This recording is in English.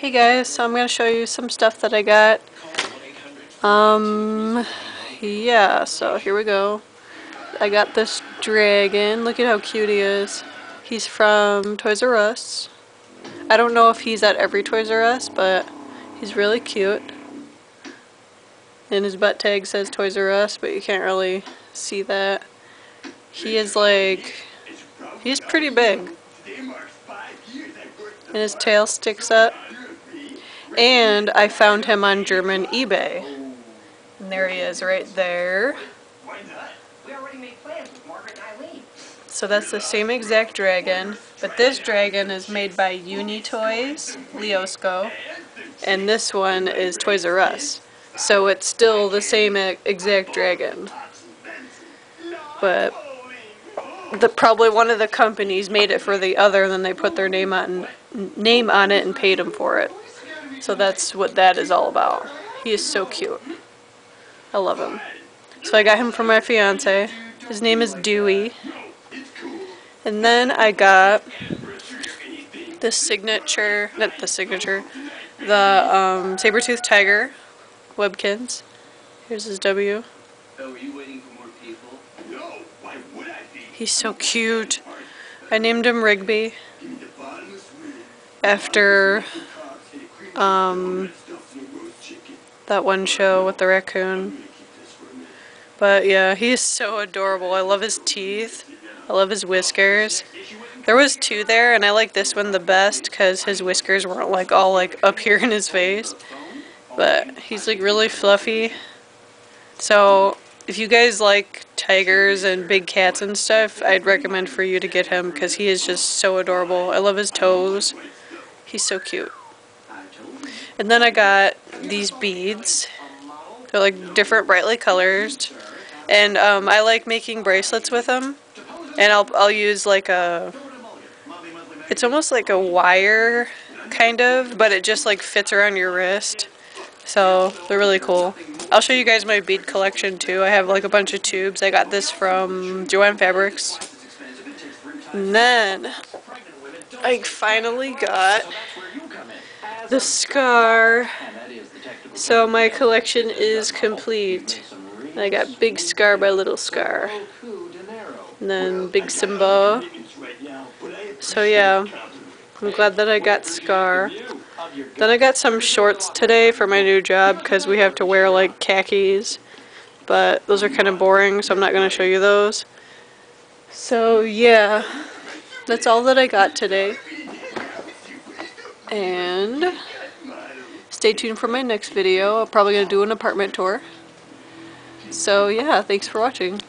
Hey guys, so I'm going to show you some stuff that I got. Um, yeah, so here we go. I got this dragon. Look at how cute he is. He's from Toys R Us. I don't know if he's at every Toys R Us, but he's really cute. And his butt tag says Toys R Us, but you can't really see that. He is like, he's pretty big. And his tail sticks up. And I found him on German eBay. And there he is right there. So that's the same exact dragon, but this dragon is made by Uni Toys, Leosco, and this one is Toys R Us. So it's still the same exact dragon. But the probably one of the companies made it for the other, and then they put their name on name on it and paid them for it. So that's what that is all about. He is so cute. I love him. So I got him from my fiance. His name is Dewey. And then I got the signature, not the signature, the um, saber-toothed tiger, Webkinz. Here's his W. He's so cute. I named him Rigby after um, that one show with the raccoon. But yeah, he's so adorable. I love his teeth. I love his whiskers. There was two there, and I like this one the best because his whiskers weren't like all like up here in his face. But he's like really fluffy. So if you guys like tigers and big cats and stuff, I'd recommend for you to get him because he is just so adorable. I love his toes. He's so cute. And then I got these beads. They're like different brightly colors. And um, I like making bracelets with them. And I'll, I'll use like a, it's almost like a wire kind of, but it just like fits around your wrist. So they're really cool. I'll show you guys my bead collection too. I have like a bunch of tubes. I got this from Joann Fabrics. And then I finally got the scar. So my collection is complete. I got Big Scar by Little Scar. And then Big Simba. So yeah, I'm glad that I got Scar. Then I got some shorts today for my new job because we have to wear like khakis. But those are kind of boring, so I'm not going to show you those. So yeah, that's all that I got today. And stay tuned for my next video. I'm probably going to do an apartment tour. So yeah, thanks for watching.